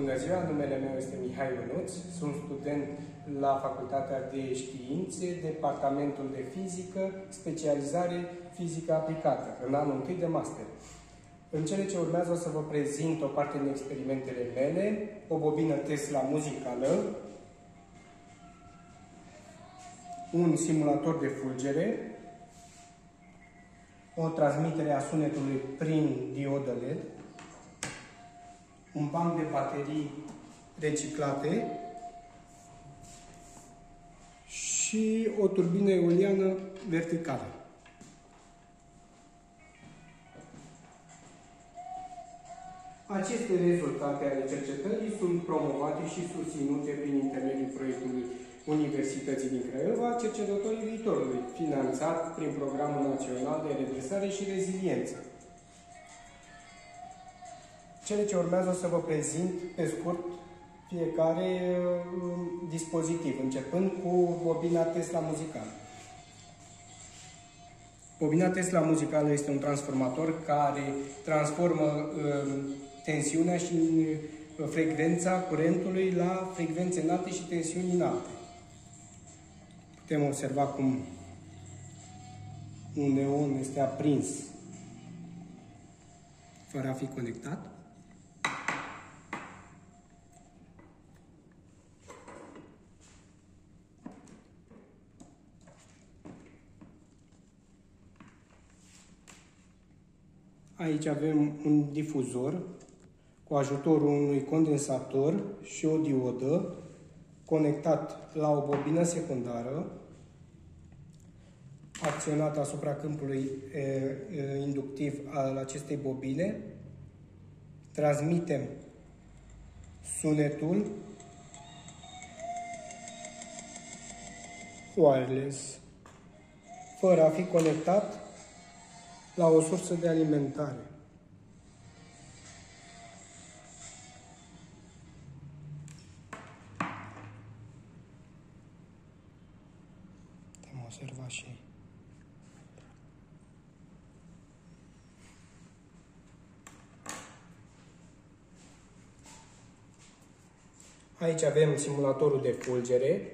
Bună ziua, numele meu este Mihai Ionuț, sunt student la Facultatea de Științe, Departamentul de Fizică, specializare fizică aplicată, în anul 1 de master. În cele ce urmează o să vă prezint o parte din experimentele mele, o bobină Tesla muzicală, un simulator de fulgere, o transmitere a sunetului prin diodă LED, un banc de baterii reciclate și o turbină eoliană verticală. Aceste rezultate ale cercetării sunt promovate și susținute prin intermediul proiectului Universității din Craiova, cercetătorii viitorului, finanțat prin Programul Național de Redresare și Reziliență. Cele ce urmează o să vă prezint pe scurt fiecare uh, dispozitiv, începând cu bobina Tesla muzicală. Bobina Tesla muzicală este un transformator care transformă uh, tensiunea și uh, frecvența curentului la frecvențe înalte și tensiuni înalte. Putem observa cum un neon este aprins fără a fi conectat. Aici avem un difuzor cu ajutorul unui condensator și o diodă conectat la o bobină secundară acționat asupra câmpului e, e, inductiv al acestei bobine. Transmitem sunetul wireless fără a fi conectat la o sursă de alimentare. Putem observa și Aici avem simulatorul de fulgere,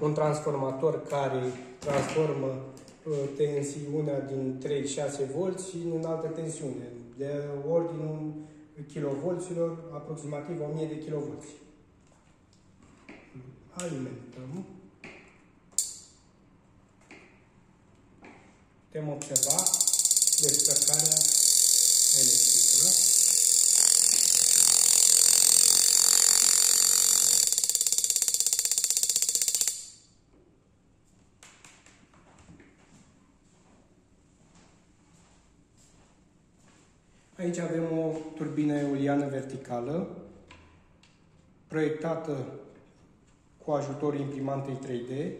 un transformator care transformă tensiunea din 3-6 volți și în altă tensiune, de ordinul kilovolților, aproximativ 1000 de kilovolți. Alimentăm. Putem observa descărcarea Aici avem o turbină eoliană verticală, proiectată cu ajutorul imprimantei 3D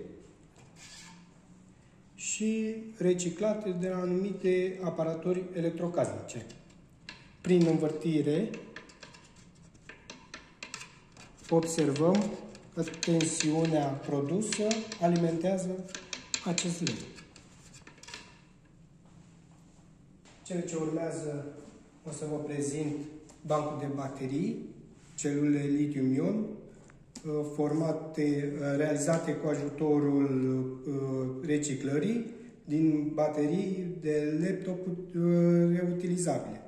și reciclate de la anumite aparatori electrocasnice. Prin învârtire observăm că tensiunea produsă alimentează acest LED. Cele ce urmează o să vă prezint bancul de baterii, celule litium-ion, uh, formate, uh, realizate cu ajutorul uh, reciclării din baterii de laptop reutilizabile.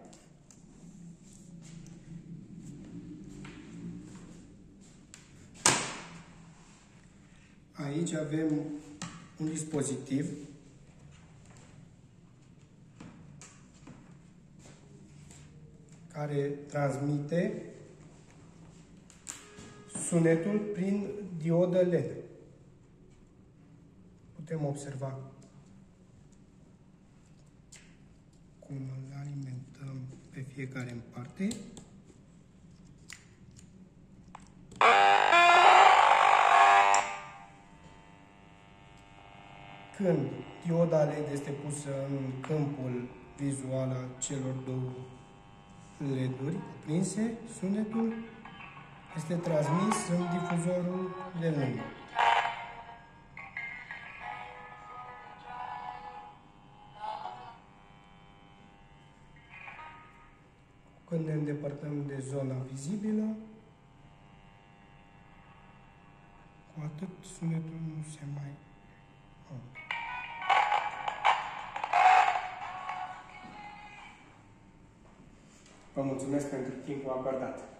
Aici avem un dispozitiv care transmite sunetul prin diodă LED. Putem observa cum îl alimentăm pe fiecare în parte. Când dioda LED este pusă în câmpul vizual al celor două LED-uri prinse, sunetul este transmis în difuzorul de lume. Când ne îndepărtăm de zona vizibilă, cu atât sunetul nu se mai Vă mulțumesc pentru timpul acordat.